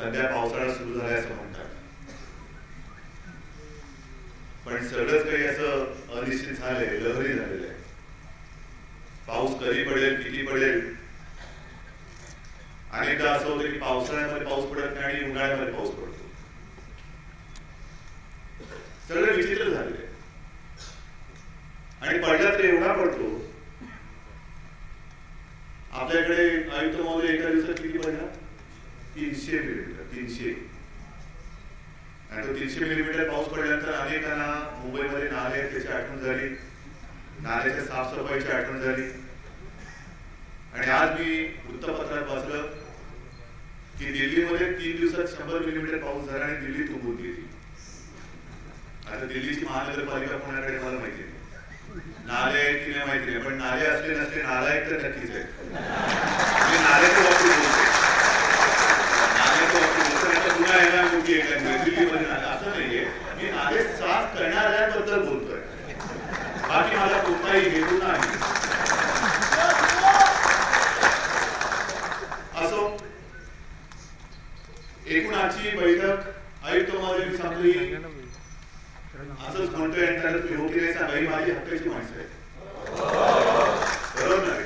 सध्या पावसाळा सुरू झालाय असं म्हणतात. पण सगळंच काही असं अनिश्चित झालंय लहरी झालेलं आहे. पाऊस कधी पडेल किती पडेल? अनेकदा असं होतं की पावसाळ्यामध्ये पाऊस पडत नाही आणि उन्हाळ्यामध्ये पाऊस पडतो सगळं विचित्र झालेलं आहे आणि पडला तर एवढा पडतो आपल्याकडे आयुक्त महोदय एका दिवसात किती पडला तीनशे मिलीमीटर तीनशे आणि तो तीनशे मिलीमीटर पाऊस पडल्यानंतर अनेकांना मुंबईमध्ये नाले आहेत त्याची आठवण झाली. नाल्याच्या साफसफाईची आठवण झाली. आणि आज मी वृत्तपत्रात वाचलं की दिल्लीमध्ये तीन दिवसात शंभर मिलीमीटर पाऊस झाला आणि दिल्ली तुंबून गेली. आता दिल्लीची महानगरपालिका कोणाकडे मला माहिती नाही. नाले आहेत की नाही माहिती नाही पण नाले असले नसले नालायक तर नक्कीच आहेत मी नाल्याच्या बाबतीत बोलतोय. नाल्याच्या बाबतीत बोलतोय. आता पुन्हा मोठी एखादी दिल्लीमध्ये नाला असं नाहीये मी नाले साफ करणाऱ्यांबद्दल बोलतोय बाकी मला कोणताही हेतू नाही असो एकूण आजची बैठक आयुक्त महोदयांनी सांगली असंच म्हणतोय आणि त्याला तुम्ही होती नाही सांगा ही माझी हक्काची माणसं आहे बरोबर नाही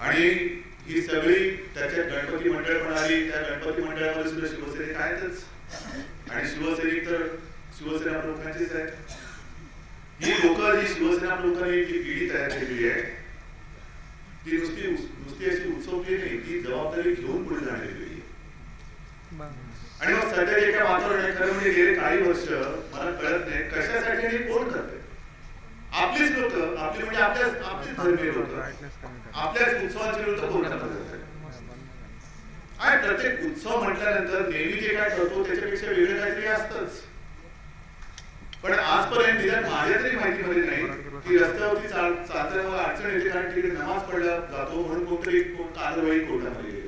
आणि ही सगळी त्याच्यात गणपती मंडळ पण आली त्या गणपती मंडळामध्ये सुद्धा शिवसैनिक आहेतच आणि शिवसैनिक तर शिवसेना प्रमुखांचीच आहेत ही लोक जी शिवसेना प्रमुखांनी जी पिढी तयार केलेली आहे ती नुसती नुसती अशी उत्सवली नाही ती जबाबदारी घेऊन पुढे जाणारी पिढी आहे आणि मग सध्या जे काय वातावरण आहे खरं म्हणजे गेले काही वर्ष मला कळत नाही कशासाठी आणि कोण करते आपलीच लोक आपली म्हणजे आपल्याच आपलीच धर्मीय लोक आपल्याच उत्सवाची लोक कोण करतात? आणि प्रत्येक उत्सव म्हटल्यानंतर नेहमी जे काय करतो त्याच्यापेक्षा वेगळं काहीतरी असतंच. पण आजपर्यंत निदान माझ्या तरी माहितीमध्ये नाही की रस्त्यावरती चालताना अडचण येते कारण तिकडे नमाज पडला जातो म्हणून कोणतरी कारवाई कोर्टामध्ये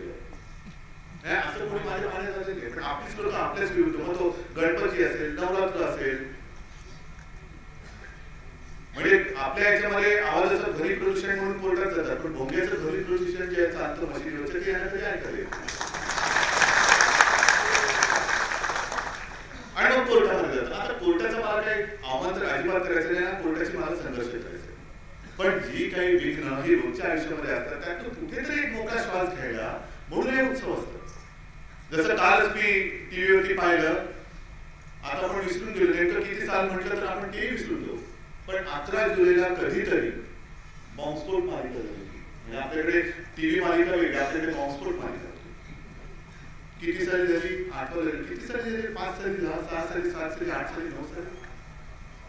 असं कोणी माझ्या पाण्यात आलेलं पण आपलीच लोक आपल्याच विरुद्ध मग तो गणपती असेल नवरात्र असेल. म्हणजे आपल्या याच्यामध्ये आवाजाचं घरी प्रदूषण म्हणून कोर्टात जातात पण भोंग्याचं घरी प्रदूषण जे आहे चालतं मशिदीवरचं ते यांना कधी ऐकले आणि मग कोर्टामध्ये जातात. आता कोर्टाचं मला काही आव्हान तर अजिबात करायचं नाही. ना कोर्टाची मला संघर्ष करायचा. पण जी काही विघ्न ही रोजच्या आयुष्यामध्ये असतात त्यातून कुठेतरी एक मोठा श्वास घ्यायला म्हणून हे उत्सव असतात. जसं कालच मी टीव्हीवरती पाहिलं आता आपण विसरून गेलो. नेमकं किती साल म्हटलं तर आपण तेही विसरून जाऊ पण अकरा जुलैला कधीतरी बॉम्बस्फोट मालिका झाली म्हणजे आपल्याकडे टीव्ही मालिका वेगळी आपल्याकडे बॉम्बस्फोट मालिका किती साली झाली? आठवलं झाली किती साली झाली? पाच साली दहा सहा साली सात साली आठ साली नऊ साली.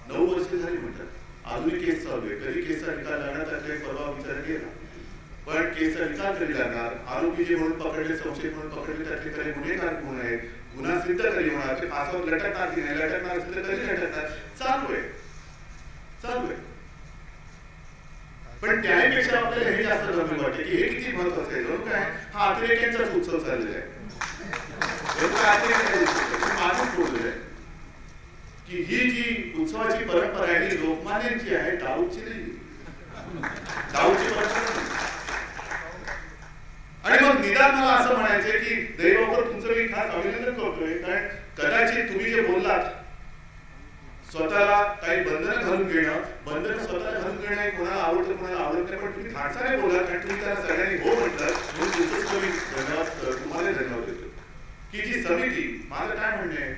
नऊ वर्ष झाली म्हणतात अजूनही केस चालू आहे. कधी केसचा निकाल लागणार त्याकडे परवा विचार केला. पण केसचा निकाल कधी लागणार आरोपी जे म्हणून पकडले संशयित म्हणून पकडले त्यातले काही गुन्हेगार कोण आहेत? गुन्हा सिद्ध कधी होणार ते फासावर लटकणार की नाही लटकणार असेल तर कधी लटकणार? चालू आहे. चालू आहे. पण त्याहीपेक्षा आपल्याला हे जास्त गंभीर वाटते की हे किती महत्वाचं आहे जणू काय हा अतिरेक्यांचाच उत्सव चाललेला आहे. जणू काय आहे. बोललेलं आहे की ही जी उत्सवाची परंपरा आहे ही लोकमान्यांची आहे दाऊदची नाही. दाऊदची परंपरा नाही. आणि मग निदान मला असं म्हणायचंय की दैवावर तुमचं मी खास अभिनंदन करतोय कारण कदाचित तुम्ही जे बोललात स्वतःला काही बंधन घालून घेणं बंधन स्वतःला घालून घेणं कोणाला आवडतं कोणाला आवडत नाही पण तुम्ही धाडसाने बोला कारण तुम्ही त्याला सगळ्यांनी हो म्हटलं म्हणून तुमचंच मी धन्यवाद तुम्हाला धन्यवाद देतो की जी समिती माझं काय म्हणणे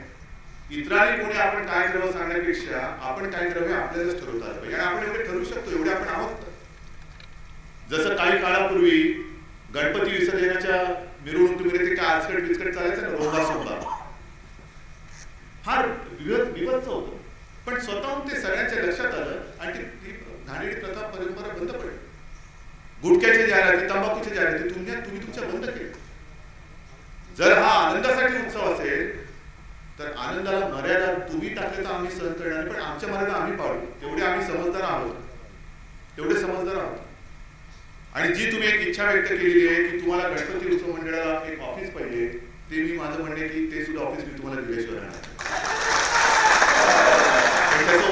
इतरांनी कोणी आपण काय करावं सांगण्यापेक्षा आपण काय करावं आपल्यालाच ठरवता पाहिजे आणि आपण एवढे ठरवू शकतो एवढे आपण आहोत. जसं काही काळापूर्वी गणपती विसर्जनाच्या मिरवणुकीमध्ये ते काय आजकट बिस्कट चालायचं ना रोबा सोबा. फार विवध विवधच होतं. पण स्वतःहून ते सगळ्यांच्या लक्षात आलं आणि ती घाणेरी प्रथा परंपरा बंद पडली. गुटख्याच्या जाहिराती तंबाखूच्या जाहिराती तुम्ही तुम्ही तुमच्या बंद केले जर हा आनंदासाठी उत्सव असेल तर आनंदाला मर्यादा तुम्ही टाकले तर आम्ही सहन करणार पण आमच्या मर्यादा आम्ही पाळू. तेवढे आम्ही समजदार आहोत. तेवढे समजदार आहोत. आणि जी तुम्ही एक इच्छा व्यक्त केलेली आहे की तुम्हाला गणपती उत्सव मंडळाला एक ऑफिस पाहिजे ते मी माझं म्हणणे की ते सुद्धा ऑफिस मी तुम्हाला दिल्याशिवाय राहणार नाही. पण त्याचं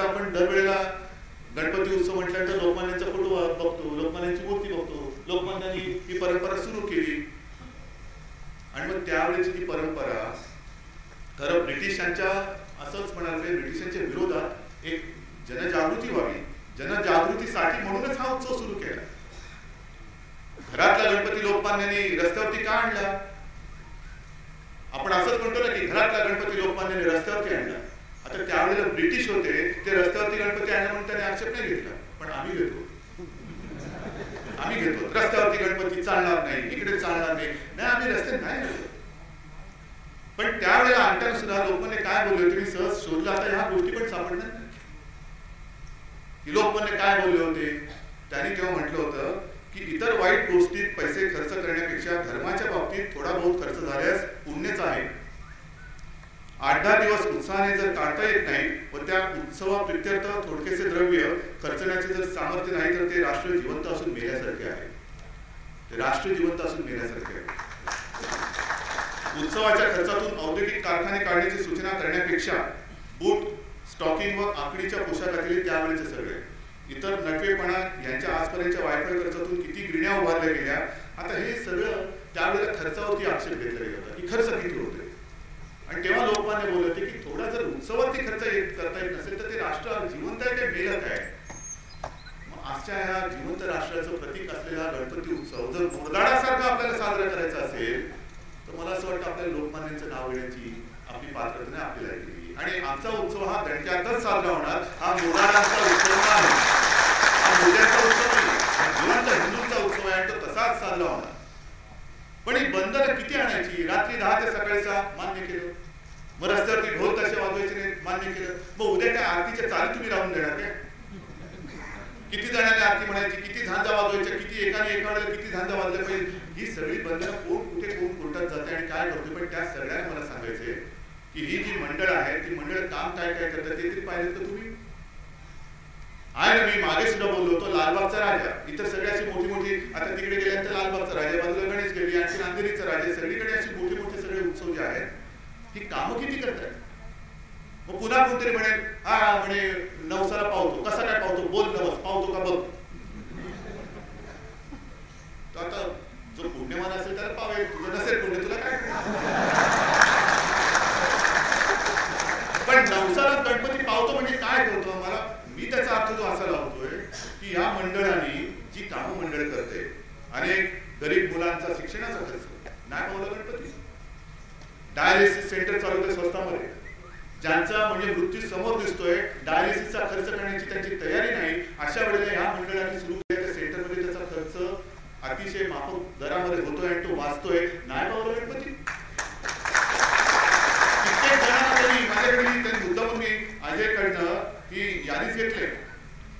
आपण दरवेळेला गणपती उत्सव म्हटल्यानंतर लोकमान्यांचा फोटो बघतो लोकमान्यांची मूर्ती बघतो लोकमान्यांनी ही परंपरा सुरू केली आणि मग त्यावेळेची ती परंपरा खरं ब्रिटिशांच्या असंच म्हणाल ब्रिटिशांच्या विरोधात एक जनजागृती व्हावी जनजागृतीसाठी म्हणूनच हा उत्सव सुरू केला घरातला गणपती लोकमान्यांनी रस्त्यावरती का आणला? आपण असंच म्हणतो ना की घरातला गणपती लोकमान्यांनी रस्त्यावरती आणला. आता त्यावेळेला ब्रिटिश होते ते रस्त्यावरती गणपती आणला म्हणून त्याने आक्षेप नाही घेतला. पण आम्ही घेतो. आम्ही घेतो. रस्त्यावरती गणपती चालणार नाही इकडे चालणार नाही. नाही आम्ही रस्ते नाही घेतो पण त्यावेळेला आणताना सुद्धा लोकमान्य काय बोलले होते? मी सहज शोधला. आता ह्या गोष्टी पण सापडणार. नाही की लोकमान्य काय बोलले होते? त्यांनी तेव्हा म्हटलं होतं की इतर वाईट गोष्टीत पैसे खर्च करण्यापेक्षा धर्माच्या बाबतीत थोडा बहुत खर्च झाल्यास पुण्यच आहे. आठ दहा दिवस उत्साहाने जर काढता येत नाही व त्या उत्सवा प्रित्यर्थ थोडकेसे द्रव्य खर्चण्याचे जर सामर्थ्य नाही तर ते राष्ट्र जिवंत असून मेल्यासारखे आहे. ते राष्ट्र जिवंत असून मेल्यासारखे आहे. उत्सवाच्या खर्चातून औद्योगिक कारखाने काढण्याची सूचना करण्यापेक्षा बूट स्टॉकिंग व आकडीच्या पोशाखातील त्यावेळेचे सगळे. इतर नटवेपणा यांच्या आजपर्यंतच्या वायफळ खर्चातून किती गिरण्या उभारल्या गेल्या आता हे सगळं त्यावेळेला खर्चावरती आक्षेप घेतला गेला होता की खर्च किती होते. आणि तेव्हा लोकमान्य बोलत होते की थोडा जर उत्सवावरती खर्च येत करता येत नसेल तर ते राष्ट्र जिवंत आहे ते मेलत आहे? आजच्या ह्या जिवंत राष्ट्राचं प्रतीक असलेला गणपती उत्सव जर मोरदाडासारखा आपल्याला साजरा करायचा असेल तर मला असं वाटतं आपल्याला लोकमान्यांचं नाव घेण्याची आपली पात्रता आपल्याला केली आणि आमचा उत्सव हा दणक्यातच साजरा होणार. हा मोराडांचा उत्सव आहे मोद्यांचा उत्सव नाही. जिवंत हिंदूंचा उत्सव आहे आणि तो तसाच चालला होणार पण ही बंधनं किती आणायची? रात्री दहा ते सकाळी सहा मान्य केलं. मग रस्त्यावरती ढोल कसे वाजवायचे नाही मान्य केलं. मग उद्या काय आरतीच्या चाली तुम्ही राहून देणार काय? किती जणांनी आरती म्हणायची? किती झांजा वाजवायच्या? किती एकाने एका किती झांजा वाजल्या पाहिजे? ही सगळी बंधनं कोण कुठे कोण कोर्टात जाते आणि काय करते? पण त्या सगळ्यांना मला सांगायचे की ही जी मंडळ आहे ती मंडळ काम काय काय करतात ते तरी पाहिलं तर तुम्ही. आहे मी मागे सुद्धा बोललो होतो लालबागचा राजा. इतर सगळे अशी मोठी मोठी आता तिकडे गेल्यानंतर लालबागचा राजा बाजूला गणेश गेली आणखी नांदेरीचा राजा सगळीकडे अशी मोठे मोठे सगळे उत्सव जे आहेत ही कामं किती करतात? मग पुन्हा कोणतरी म्हणेल हा म्हणे नवसाला पावतो. कसा काय पावतो? बोल नवस पावतो का बघ. तो आता जो पुण्यवान असेल त्याला पावेल तुझं नसेल पुण्य तुला काय? पण नवसाला गणपती पावतो म्हणजे काय करतो मला मी त्याचा अर्थ जो असा लावतोय की या मंडळाने जी काम मंडळ करते अनेक गरीब मुलांचा शिक्षणाचा खर्च नाही पावलं गणपती? डायलिसिस सेंटर चालवते स्वस्तामध्ये. ज्यांचा म्हणजे मृत्यू समोर दिसतोय डायलिसिसचा खर्च करण्याची त्यांची तयारी नाही अशा वेळेला या मंडळाने सुरू केलेल्या सेंटरमध्ये त्याचा खर्च अतिशय माफक दरामध्ये होतोय आणि तो वाचतोय. नाही पावलं गणपती कित्येक जणांना तरी माझ्याकडे त्यांनी मुद्दामून मी अजयकडनं ही यादीच घेतली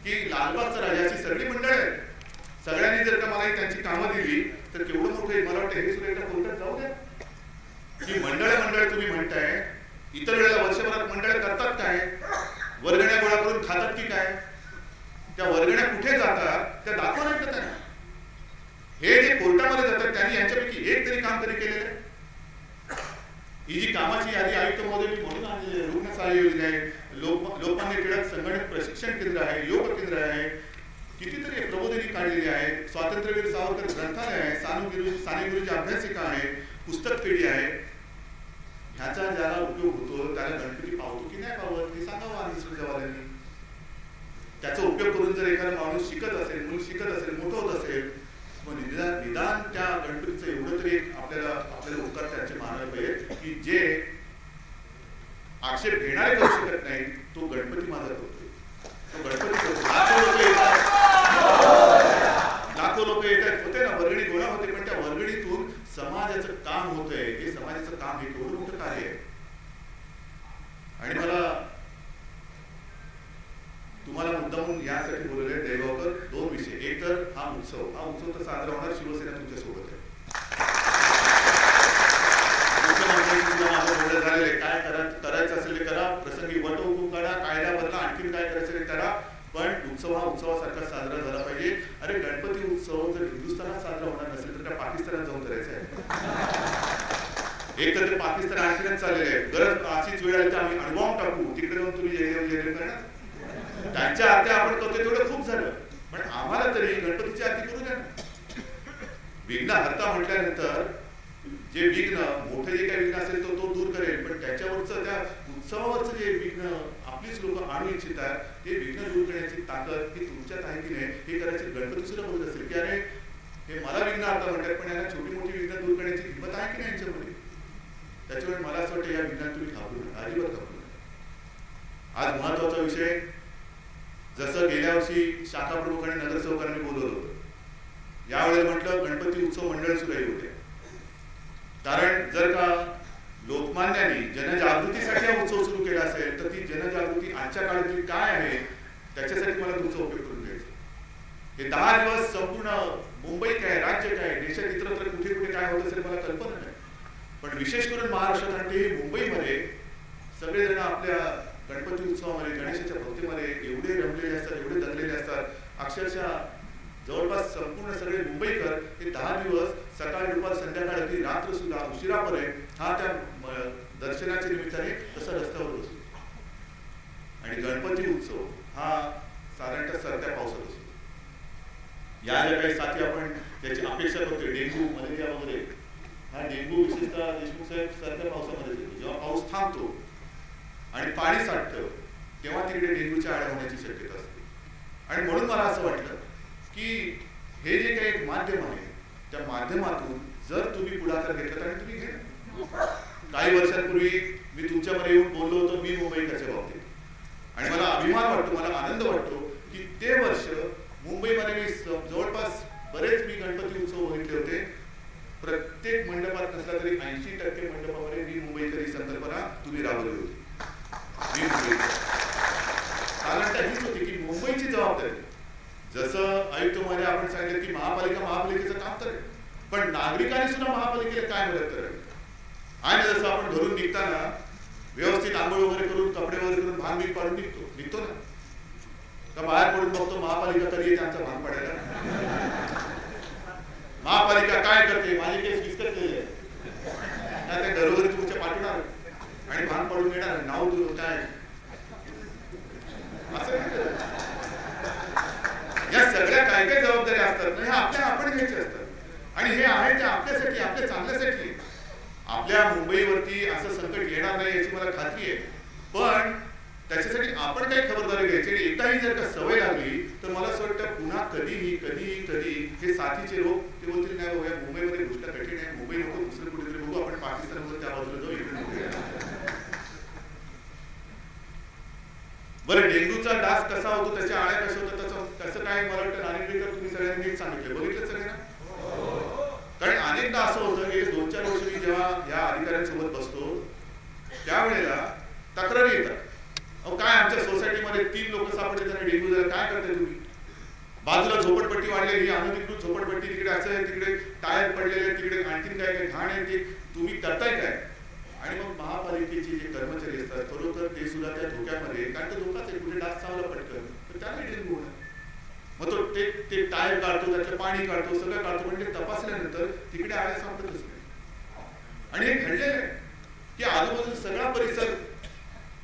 की लालबागचा राजाची सगळी मंडळ आहेत सगळ्यांनी त्यांची कामं दिली तर केवढं मोठं मला वाटतं हे सुद्धा एकदा कोर्टात जाऊ द्या. ही मंडळ मंडळ तुम्ही म्हणताय इतर वेळेला वर्षभरात मंडळ करतात काय वर्गण्या गोळा करून खातात की काय त्या वर्गण्या कुठे जातात त्या दाखवा नाही का त्यांना हे जे कोर्टामध्ये जातात त्यांनी यांच्यापैकी एक तरी काम तरी केलेलं आहे ही जी कामाची यादी आयुक्त महोदय म्हणून आणलेली आहे रुग्ण सहाय्य योजना आहे लोक लोकमान्य टिळक संगणक प्रशिक्षण केंद्र आहे योग केंद्र आहे कितीतरी प्रबोधिनी काढलेली आहे स्वातंत्र्यवीर सावरकर ग्रंथालय आहे सानू गुरु साने गुरुची अभ्यासिका आहे पुस्तक पेढी आहे ह्याचा ज्याला उपयोग होतो त्याला गणपती पावतो की नाही पावत हे सांगावं आम्ही सुजावाल्यांनी त्याचा उपयोग करून जर एखादा माणूस शिकत असेल मुलं शिकत असेल मोठं होत असेल मग निदान निदान त्या गणपतीचं एवढं तरी एक आपल्याला आपल्याला उपकार त्यांचे मानायला पाहिजे की जे आक्षेप घेणारे करू शकत नाही तो गणपती माझा करतोय तो गणपती करतो लाखो लोक येतात लाखो लोक येतात होते ना वर्गणी गोळा होते पण त्या वर्गणीतून समाजाचं काम होतंय हे समाजाचं काम हे केवढं मोठं कार्य आहे आणि मला तुम्हाला मुद्दामून यासाठी बोलले दैवाकर दोन विषय एक तर हा उत्सव हा उत्सव तर साजरा होणार शिवसेना तुमच्यासोबत आहे मुख्यमंत्री सुद्धा माझं बोलणं करायचं असेल ते करा. प्रसंगी वट हुकूम करा कायदा बदला आणखीन काय करायचं ते करा. पण उत्सव हा उत्सवासारखा साजरा झाला पाहिजे. अरे गणपती उत्सव जर हिंदुस्थानात साजरा होणार नसेल तर त्या पाकिस्तानात जाऊन करायचं आहे? एक तर ते पाकिस्तान आणखीनच चाललेले आहे. गरज अशीच वेळ आली तर आम्ही अनुभव टाकू. तिकडे जाऊन तुम्ही करणार त्यांच्या आरत्या आपण करतो तेवढं खूप झालं. पण आम्हाला तरी गणपतीची आरती करू द्या ना. विघ्न हरता म्हटल्यानंतर जे विघ्न मोठे जे काही विघ्न असेल तर तो दूर करेल. पण त्याच्यावरचं त्या उत्सवावरचं जे विघ्न आपलीच लोक आणू इच्छितात ते विघ्न दूर करण्याची ताकद ही तुमच्यात आहे की नाही हे करायचे गणपती सुद्धा बघत असेल. की अरे हे मला विघ्न आता म्हणतात पण यांना छोटी मोठी विघ्न दूर करण्याची हिंमत आहे की नाही यांच्यामध्ये? त्याच्यामुळे मला असं वाटतं या विघ्नात तुम्ही घाबरू नका अजिबात घाबरू नका. आज महत्त्वाचा विषय जसं गेल्या वर्षी शाखा प्रमुख आणि नगरसेवकांनी बोलवलं होतं. यावेळेस म्हटलं गणपती उत्सव मंडळ सुरू होते कारण जर का लोकमान्यांनी जनजागृतीसाठी हा उत्सव सुरू केला असेल तर ती जनजागृती आजच्या काळातली काय आहे त्याच्यासाठी मला तुमचा उपयोग करून घ्यायचा हे दहा दिवस संपूर्ण मुंबई काय राज्य काय देशात इतरत्र कुठे कुठे काय होत असेल मला कल्पना नाही. पण विशेष करून महाराष्ट्रात आणि मुंबईमध्ये सगळेजण आपल्या गणपती उत्सवामध्ये गणेशाच्या भक्तीमध्ये एवढे रमलेले असतात एवढे दगलेले असतात. अक्षरशः जवळपास संपूर्ण सगळे मुंबईकर हे दहा दिवस सकाळ दुपार संध्याकाळ रात्र सुद्धा उशिरापर्यंत हा त्या दर्शनाच्या निमित्ताने तसा रस्त्यावर असतो आणि गणपती उत्सव हा साधारणतः सरत्या पावसात असतो. या ज्या काही साथी आपण त्याची अपेक्षा करतोय डेंग्यू मलेरिया वगैरे. हा डेंग्यू विशेषतः देशमुख साहेब सरत्या पावसामध्ये येतो. जेव्हा पाऊस थांबतो आणि पाणी साठतं तेव्हा तिकडे डेंग्यूच्या आळ्या होण्याची शक्यता असते. आणि म्हणून मला असं वाटलं की हे जे काही माध्यम आहे त्या माध्यमातून जर तुम्ही पुढाकार घेतला तर तुम्ही घ्या काही वर्षांपूर्वी मी तुमच्यामध्ये येऊन बोललो होतो मी मुंबईकरच्या बाबतीत. आणि मला अभिमान वाटतो मला आनंद वाटतो की ते वर्ष मुंबईमध्ये मी जवळपास बरेच मी गणपती उत्सव बघितले होते. प्रत्येक मंडपात नसला तरी ऐंशी टक्के मंडपामध्ये मी मुंबईकर ही संकल्पना तुम्ही राबवली होती. मी मुंबईकर साधारणतः हीच होती की मुंबईची जबाबदारी. जसं आयुक्तमध्ये आपण सांगितलं की महापालिका महापालिकेचं काम तर पण नागरिकांनी सुद्धा महापालिकेला काय मदत करावी? आणि जसं आपण घरून निघताना व्यवस्थित आंघोळ वगैरे करून कपडे वगैरे करून भान बीक पाडून निघतो. निघतो ना? तर बाहेर पडून बघतो महापालिका तरी त्यांचा भान पाडायला? महापालिका काय करते? माझे केस विस्कटलेले काय ते घरोघरी तुमच्या पाठवणार आणि भान पडून येणार नाव तू काय? असं या सगळ्या काय काय जबाबदाऱ्या असतात. ना ह्या आपल्या आपण घ्यायच्या असतात. आणि हे आहे ते आपल्यासाठी आपल्या चांगल्यासाठी. आपल्या मुंबईवरती असं संकट येणार नाही याची मला खात्री आहे. पण त्याच्यासाठी आपण काही खबरदारी घ्यायची आणि एकदाही जर का सवय लागली तर मला असं वाटतं पुन्हा कधीही कधीही कधी हे साथीचे रोग ते बोलतील नाही बाबा, या मुंबईमध्ये गोष्ट कठीण आहे मुंबई नको दुसरं कुठेतरी बघू आपण पाकिस्तानमध्ये त्या बाजूला जाऊ इकडे बरं डेंग्यूचा डास कसा होतो त्याच्या आळ्या कशा होतात त्याचं कसं काय मला वाटतं नाणेपेकर तुम्ही सगळ्यांनी सांगितलं. बघितलं सगळ्यांना? कारण अनेकदा असं होतं की दोन चार वर्ष मी जेव्हा या अधिकाऱ्यांसोबत बसतो त्यावेळेला तक्रारी येतात. अहो काय आमच्या सोसायटीमध्ये तीन लोक सापडले त्यांना डेंग्यू झाला काय करताय तुम्ही? बाजूला झोपडपट्टी वाढलेली अनधिकृत झोपडपट्टी तिकडे असं आहे तिकडे टायर पडलेले तिकडे आणखीन काय काय घाण आहे ते तुम्ही करताय काय? आणि मग महापालिकेचे जे कर्मचारी असतात खरोखर ते सुद्धा त्या धोक्यामध्ये कारण तो धोकाच आहे कुठे डास चावला पटकन तर त्याला डेंग्यू होणार. मग तो ते ते टायर काढतो त्यातलं पाणी काढतो सगळं काढतो म्हणजे तपासल्यानंतर तिकडे आळ्या सापडतच नाही. आणि हे घडलेलं आहे की आजूबाजूचा सगळा परिसर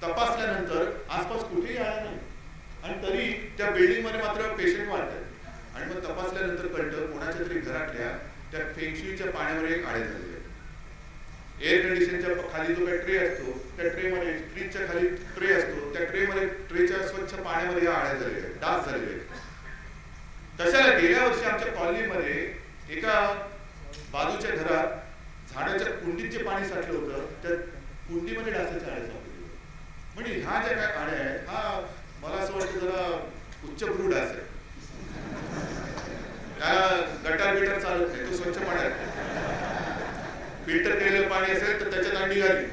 तपासल्यानंतर आसपास कुठेही आळ्या नाही. आणि तरी त्या बिल्डिंगमध्ये मात्र पेशंट वाढतात. आणि मग तपासल्यानंतर कळतं कोणाच्या तरी घरातल्या त्या फेंगशीच्या पाण्यावर एक आळे झालेले एअर कंडिशनच्या खाली जो काही ट्रे असतो त्या ट्रे मध्ये फ्रीजच्या खाली ट्रे असतो त्या ट्रे मध्ये ट्रेच्या स्वच्छ पाण्यामध्ये आळ्या झालेल्या आहेत डास झालेले आहेत. तशाला गेल्या वर्षी आमच्या कॉलनीमध्ये एका बाजूच्या घरात झाडाच्या कुंडीत जे पाणी साठलं होतं. त्या कुंडीमध्ये डासाच्या आळ्या सापडल्या म्हणजे ह्या ज्या काय आळ्या आहेत हा मला असं वाटतं जरा उच्चभ्रू डास आहे. त्याला गटार बिटर चालत नाही तो स्वच्छ पाण्यात फिल्टर केलेलं पाणी असेल तर त्याच्यात अंडी घाली.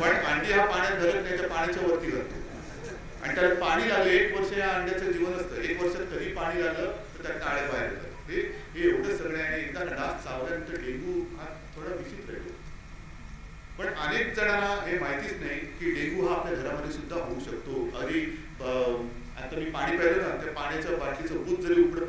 पण अंडी हा पाण्यात घालत नाही तर पाण्याच्या वरती घालतो. आणि त्याला पाणी लागलं एक वर्ष या अंड्याचं जीवन असतं. एक वर्षात कधी पाणी लागलं तर त्या काळे बाहेर येतात हे हे एवढं सगळं आणि एकदा डास चावल्यानंतर डेंग्यू हा थोडा विचित्र आहे. पण अनेक जणांना हे माहितीच नाही की डेंग्यू हा आपल्या घरामध्ये सुद्धा होऊ शकतो. अगदी अं, आता मी पाणी प्यायलं ना त्या पाण्याच्या बाटलीचं भूत जरी उघड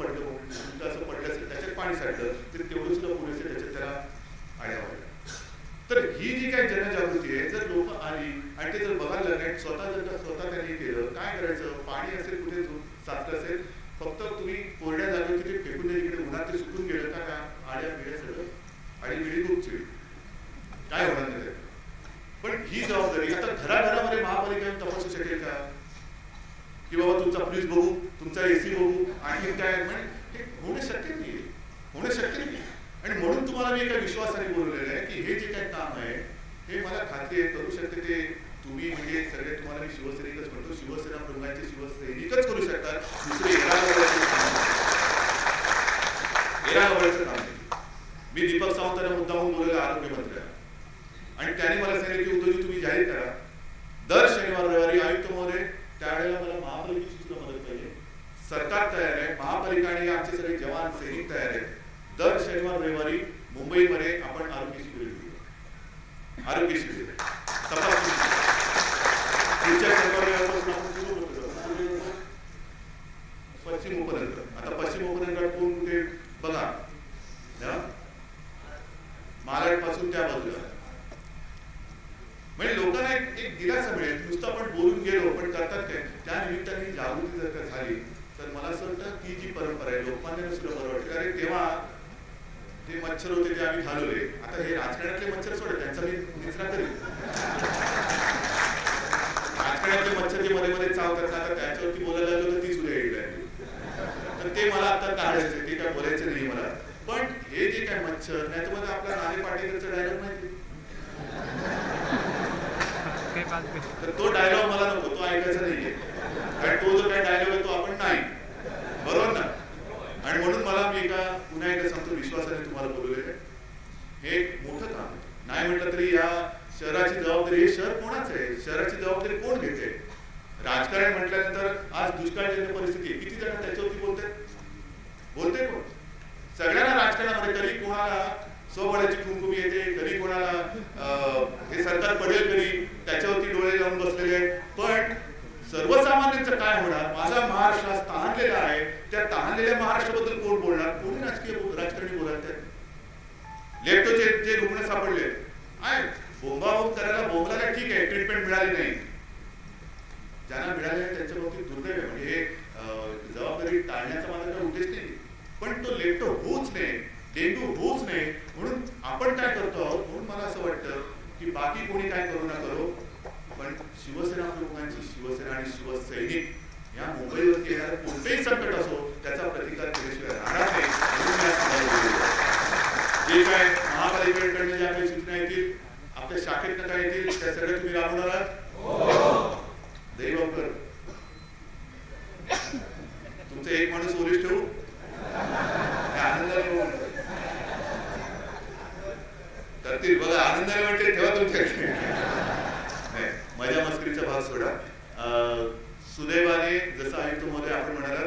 काय होणार पण ही जबाबदारी आता घराघरामध्ये महापालिका येऊन तपासू शकेल का? की बाबा तुमचा फ्रीज बघू तुमचा एसी बघू आणखी काय? म्हणजे होणे शक्य नाही होणे शक्य नाही आणि म्हणून तुम्हाला मी एका विश्वासाने बोललेलं आहे की हे जे काय काम आहे हे मला खात्री आहे करू शकते ते तुम्ही म्हणजे सगळे तुम्हाला मी शिवसेनेकच म्हणतो. शिवसेना रुग्णाचे शिवसैनिकच करू शकतात. दुसरे काम मी दीपक सावंतांना म्हणून बोललेलं आरोग्य आणि त्यांनी मला सांगितलं की उद्योगी तुम्ही जाहीर करा. दर शनिवार रविवारी आयुक्त महोदय त्यावेळेला मला महापालिकेची सुद्धा मदत पाहिजे. सरकार तयार आहे महापालिका आणि आमचे सगळे जवान सैनिक तयार आहेत. दर शनिवार रविवारी मुंबईमध्ये आपण आरोग्य शिबिर घेऊया आरोग्य शिबिर तपासणी शिबिर. पुढच्या शनिवार रविवारपासून आपण सुरू करतो. पश्चिम उपनगर आता पश्चिम उपनगर कोण कुठे बघा हा? महाराष्ट्रपासून त्या बाजूला म्हणजे लोकांना एक एक दिलासा मिळेल नुसतं आपण बोलून गेलो पण करतात काय त्या निमित्ताने जागृती जर का झाली तर मला असं वाटतं ती जी परंपरा आहे लोकमान्याला सुद्धा बरं वाटतं अरे तेव्हा ते मच्छर आम्ही घालवले आता हे राजकारणातले मच्छर सोडत त्यांचा मी निचरा करेल राजकारणातले मच्छर जे मध्ये मध्ये चावतात ना, आता त्याच्यावरती बोलायला लागलो तर ती सुद्धा येईल तर ते मला आता काढायचं ते काय बोलायचं नाही मला. पण हे जे काय मच्छर नाही तर मला आपला नाणे पाटेकरचा डायलॉग माहिती तर तो डायलॉग मला नको तो ऐकायचा नाहीये. कारण तो जो काय डायलॉग आहे तो आपण नाही. बरोबर ना? आणि म्हणून मला मी एका पुन्हा एकदा सांगतो विश्वासाने तुम्हाला बोलवलेलं आहे हे एक मोठं काम आहे. नाही म्हटलं तरी या शहराची जबाबदारी हे शहर कोणाचं आहे? शहराची जबाबदारी कोण घेते? राजकारण म्हटल्यानंतर आज दुष्काळजन्य परिस्थिती आहे. किती जण त्याच्यावरती बोलतात बोलते कोण? सगळ्यांना राजकारणामध्ये कधी कोणाला स्वबळाची कुंकुमी येते कधी कोणाला हे सरकार पडेल कधी त्याच्यावरती डोळे लावून बसलेले आहेत. पण सर्वसामान्यांचं काय होणार? माझा महाराष्ट्र आज तहानलेला आहे. त्या तहानलेल्या महाराष्ट्राबद्दल कोण बोलणार? कोणी राजकीय लेप्टोचे लेफ्टोचे जे रुग्ण सापडले. आहे बोंबाबोंब करायला बोंबलाला ठीक आहे ट्रीटमेंट मिळाली नाही. ज्यांना मिळाले आहे त्यांच्या बाबतीत दुर्दैव आहे. म्हणजे हे जबाबदारी टाळण्याचा माझा काही उद्देश नाही. पण तो लेप्टो होऊच नये डेंग्यू होऊच नये म्हणून आपण काय करतो आहोत म्हणून मला असं वाटतं की बाकी कोणी काय करू ना करो पण शिवसेना प्रमुखांची शिवसेना आणि शिवसैनिक या मुंबईवरती येणारं कोणतेही संकट असो त्याचा प्रतिकार केल्याशिवाय राहणार नाही म्हणून मी आज तुम्हाला बोललो. जे काय महापालिकेकडनं ज्या काही सूचना येतील आपल्या शाखेतनं काय येतील त्या सगळ्या तुम्ही राबवणार आहात दैवकर तुमचं एक माणूस ओलीस ठेवू काय आनंदाने बोलू. करतील बघा आनंदाने म्हणते ठेवा तुमच्याकडे नाही, मजा भाग सोडा. सुदैवाने जसं आयुक्त मध्ये आपण म्हणाला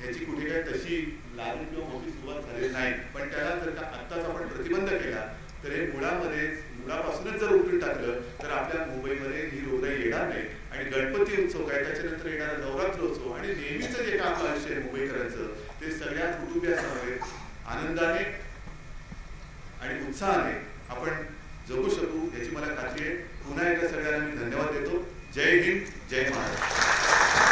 ह्याची कुठे काय तशी लागू किंवा मोठी सुरुवात झालेली नाही. पण त्याला जर का आत्ताच आपण प्रतिबंध केला तर हे मुळामध्ये मुळापासूनच जर उठून टाकलं तर आपल्या मुंबईमध्ये ही रोगराई येणार नाही. आणि गणपती उत्सव काय त्याच्यानंतर येणारा नवरात्र उत्सव आणि नेहमीच जे काम आयुष्य आहे मुंबईकरांचं ते सगळ्या कुटुंबियासमवेत आनंदाने आणि उत्साहाने आपण जगू शकू याची मला खात्री आहे. पुन्हा एकदा सगळ्यांना मी धन्यवाद देतो. जय हिंद जय महाराष्ट्र.